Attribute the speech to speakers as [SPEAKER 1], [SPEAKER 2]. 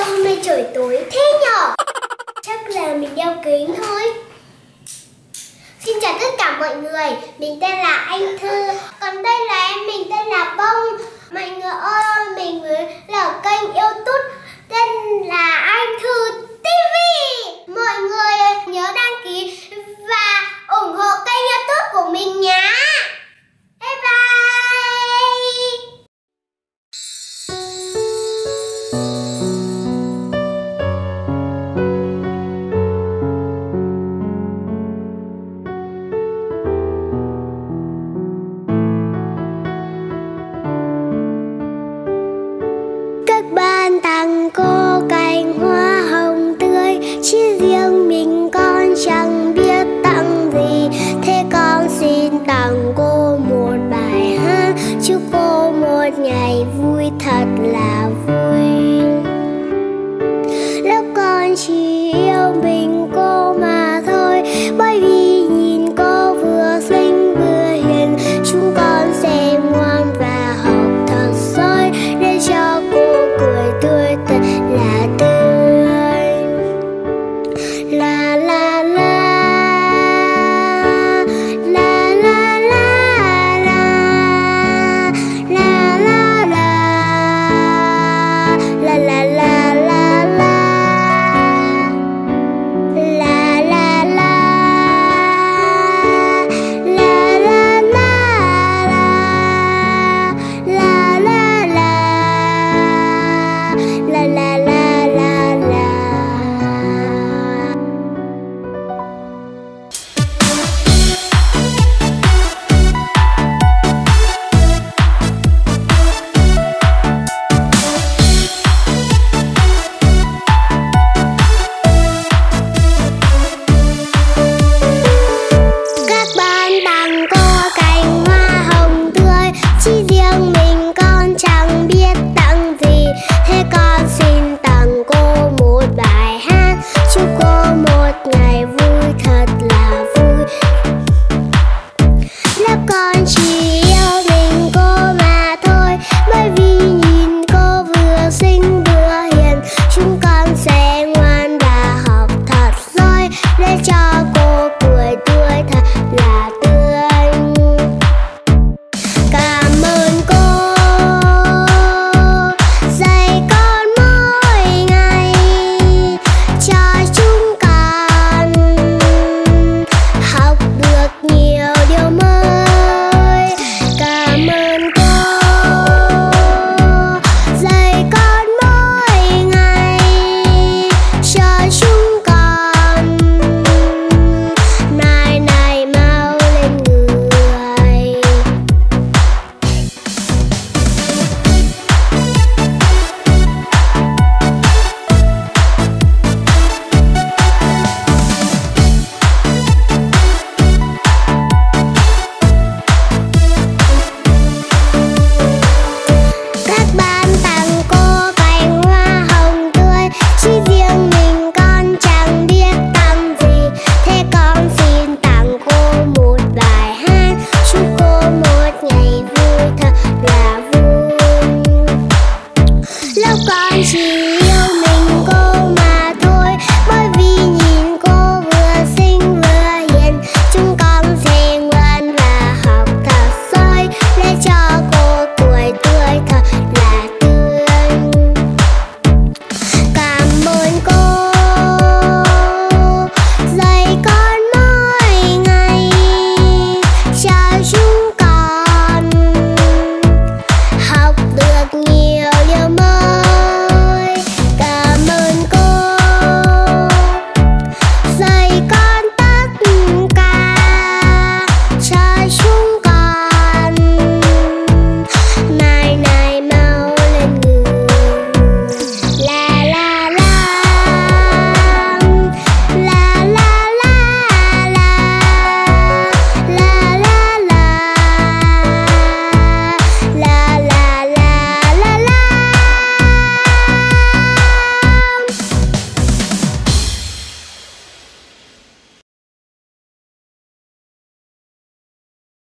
[SPEAKER 1] sao hôm nay trời tối thế nhở? Chắc là mình đeo kính thôi. Xin chào tất cả mọi người, mình tên là Anh Thư.